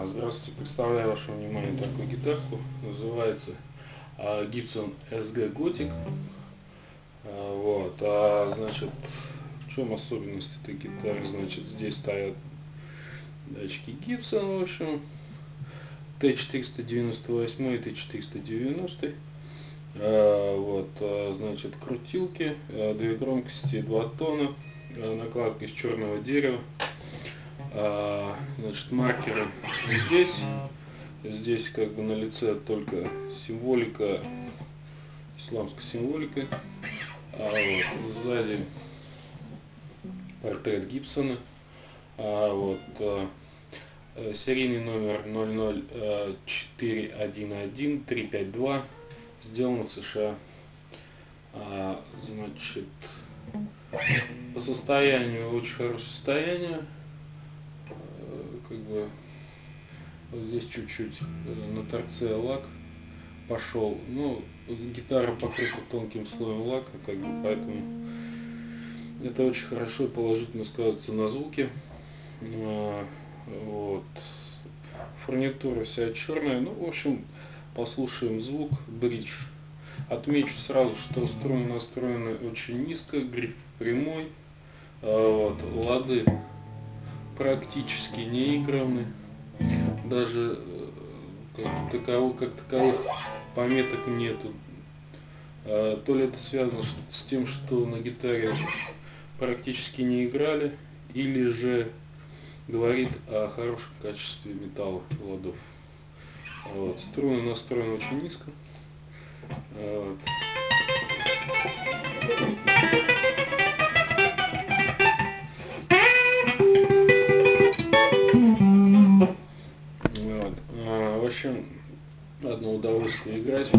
А, Здравствуйте, представляю вашему вниманию такую гитарку. Называется а, Gibson SG Gothic. А, Вот, а, значит, в чем особенность этой гитары? Значит, здесь стоят датчики Gibson, в общем, T498 и T490. А, Вот, значит, крутилки, две громкости, два тона, накладка из черного дерева. А, значит, маркеры здесь. Здесь как бы на лице только символика, исламская символика. А вот сзади портрет Гибсона. А вот а, э, серийный номер 00411-352 сделан в США. А, значит, по состоянию очень хорошее состояние э, как бы вот здесь чуть-чуть э, на торце лак пошел. Ну, гитара покрыта тонким слоем лака, как бы, поэтому это очень хорошо и положительно сказывается на звуке. А, Вот. Фурнитура вся черная. Ну, в общем, послушаем звук, бридж. Отмечу сразу, что струны настроены очень низко, гриф прямой. А, Вот, лады практически не играны. Даже э, как таковых, как таковых пометок нету. А, То ли это связано с тем, что на гитаре практически не играли, или же говорит о хорошем качестве металла ладов. Вот. Струны настроены очень низко. Вот. Одно удовольствие играть.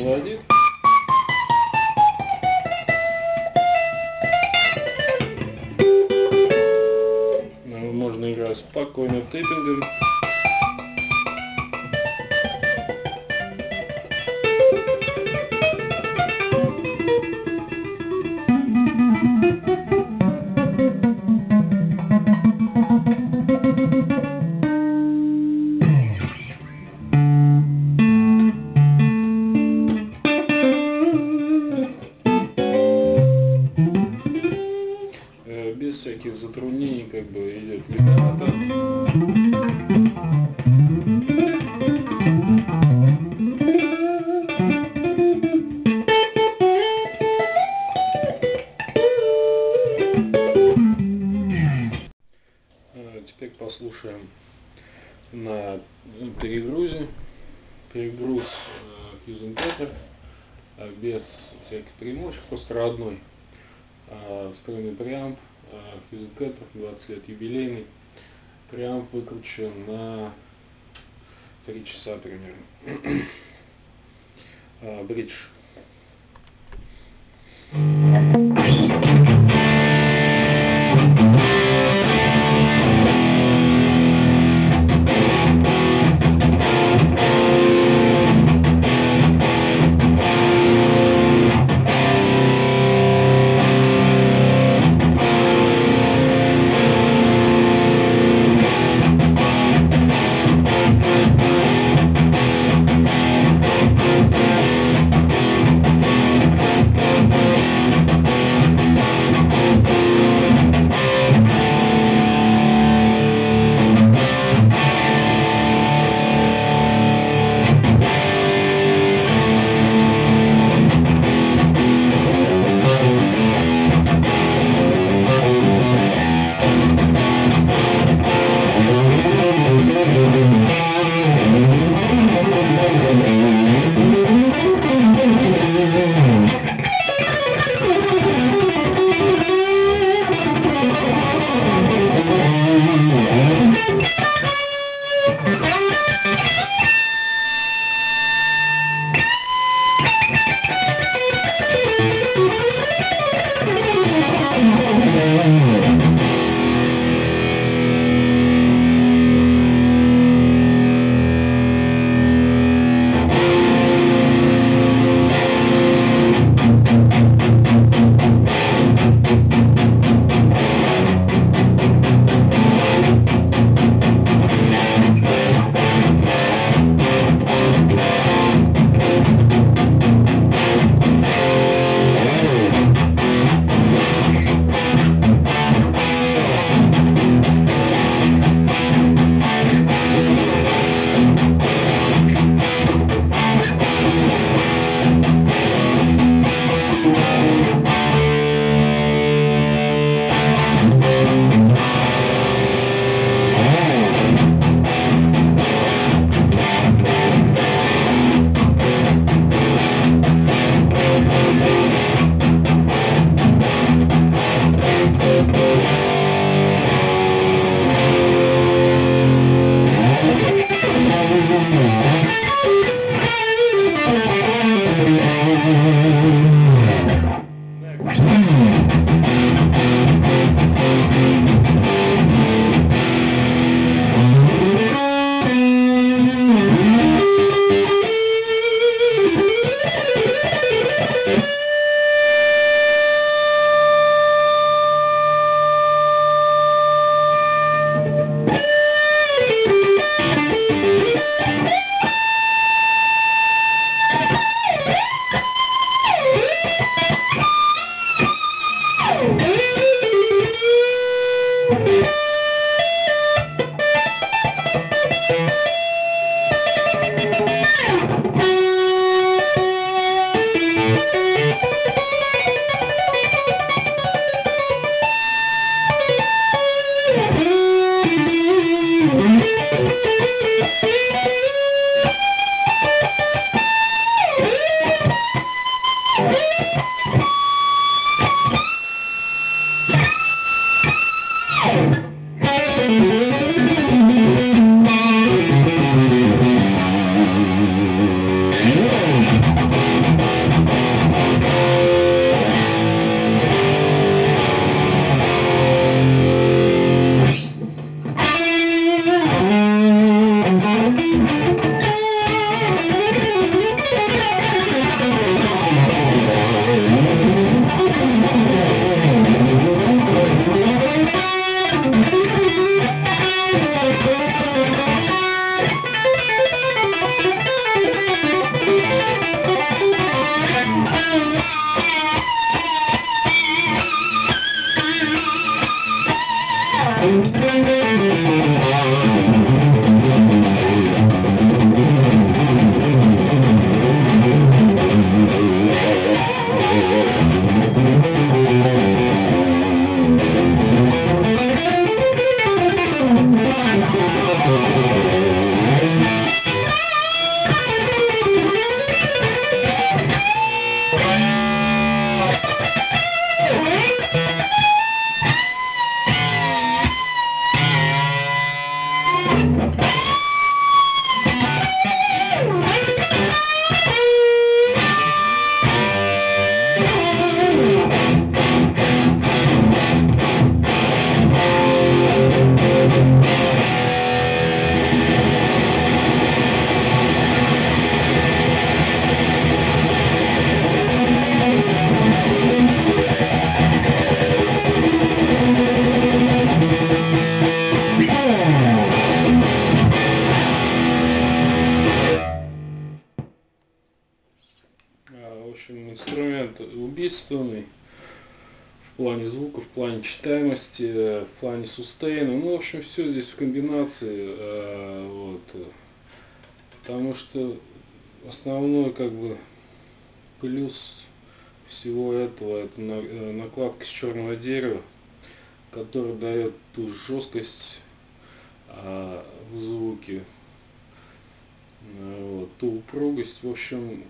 Нигде не ладит. Ну, Можно играть спокойно тейпингом. Э, Послушаем на перегрузе. Перегруз Хьюзен Пеппер без всяких перемочек, просто родной а, встроенный преамп, Хьюзен Пеппер, 20 лет юбилейный. Преамп выкручен на 3 часа примерно. Бридж. А, плане звука, в плане читаемости, э, в плане сустейна. Ну, в общем, все здесь в комбинации. э, Вот. Потому что основной как бы плюс всего этого это э, накладка с черного дерева, которая дает ту жесткость а, в звуке, э, вот, ту упругость. В общем,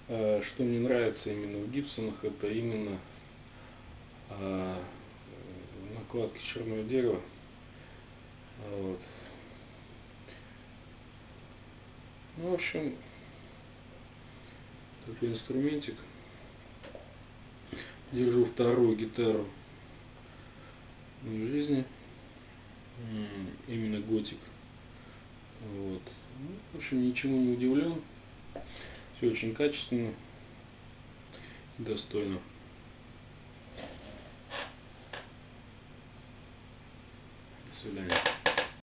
Э, Что мне нравится именно в Гибсонах, это именно а, э, накладки черного дерева. Вот. Ну, в общем, такой инструментик. Держу вторую гитару в жизни. Именно готик. Вот. Ну, в общем, ничему не удивлен. Все очень качественно и достойно. До свидания.